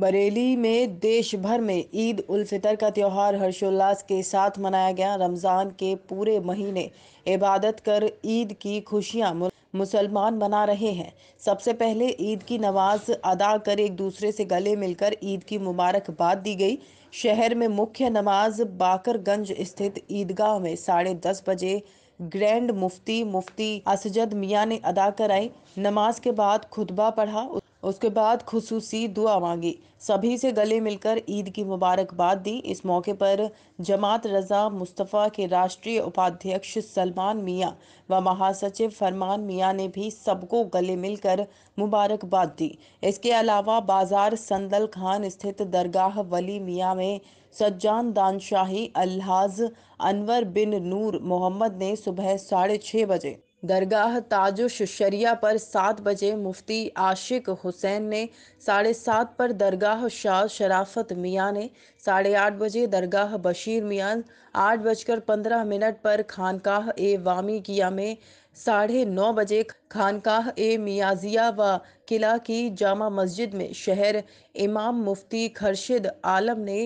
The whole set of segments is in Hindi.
बरेली में देश भर में ईद उल फितर का त्यौहार हर्षोल्लास के साथ मनाया गया। रमज़ान के पूरे महीने इबादत कर ईद की खुशियाँ मुसलमान मना रहे हैं। सबसे पहले ईद की नमाज़ अदा कर एक दूसरे से गले मिलकर ईद की मुबारकबाद दी गई। शहर में मुख्य नमाज़ बाकरगंज स्थित ईदगाह में साढ़े दस बजे ग्रैंड मुफ्ती मुफ्ती असजद मियाँ ने अदा कराई। नमाज़ के बाद खुतबा पढ़ा। उसके बाद खसूसी दुआ मांगी। सभी से गले मिलकर ईद की मुबारकबाद दी। इस मौके पर जमात रजा मुस्तफ़ा के राष्ट्रीय उपाध्यक्ष सलमान मियाँ व महासचिव फरमान मियाँ ने भी सबको गले मिलकर मुबारकबाद दी। इसके अलावा बाज़ार संदल खान स्थित दरगाह वली मियाँ में सज्जान दानशाही अल्हाज अनवर बिन नूर मोहम्मद ने सुबह साढ़े छः बजे दरगाह ताजुश शरिया पर सात बजे मुफ्ती आशिक हुसैन ने साढ़े सात पर दरगाह शाह शराफत मियाँ ने साढ़े आठ बजे दरगाह बशीर मियाँ आठ बजकर पंद्रह मिनट पर खानकाह ए वामी किया में साढ़े नौ बजे खानकाह ए मियाजिया व किला की जामा मस्जिद में शहर इमाम मुफ्ती खर्शिद आलम ने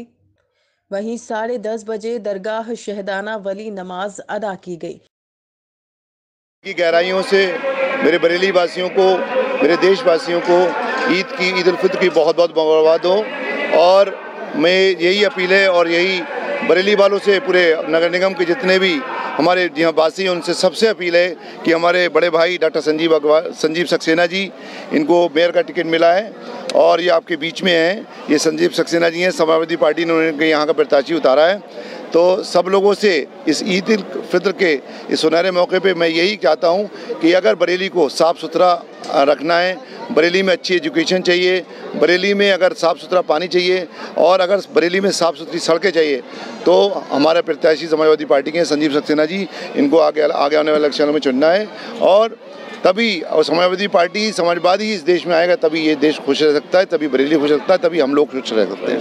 वहीं साढ़े दस बजे दरगाह शहदाना वली नमाज़ अदा की गई। की गहराइयों से मेरे बरेली वासियों को, मेरे देशवासियों को ईद की, ईद फित्र की बहुत बहुत मुबारकबाद। हो और मैं यही अपील है और यही बरेली वालों से, पूरे नगर निगम के जितने भी हमारे यहाँ वासी हैं, उनसे सबसे अपील है कि हमारे बड़े भाई डॉक्टर संजीव अग्रवाल, संजीव सक्सेना जी, इनको मेयर का टिकट मिला है। और ये आपके बीच में हैं, ये संजीव सक्सेना जी हैं, समाजवादी पार्टी ने उन्हें यहाँ का प्रत्याशी उतारा है। तो सब लोगों से इस ईद फितर के इस सुनहरे मौके पे मैं यही चाहता हूँ कि अगर बरेली को साफ़ सुथरा रखना है बरेली में अच्छी एजुकेशन चाहिए बरेली में अगर साफ़ सुथरा पानी चाहिए और अगर बरेली में साफ़ सुथरी सड़कें चाहिए तो हमारे प्रत्याशी समाजवादी पार्टी के संजीव सक्सेना जी इनको आगे आगे आने वाले इलेक्शनों में चुनना है और तभी और समाजवादी पार्टी समाजवादी इस देश में आएगा तभी ये देश खुश रह सकता है तभी बरेली खुश रह सकता है तभी हम लोग खुश रह सकते हैं।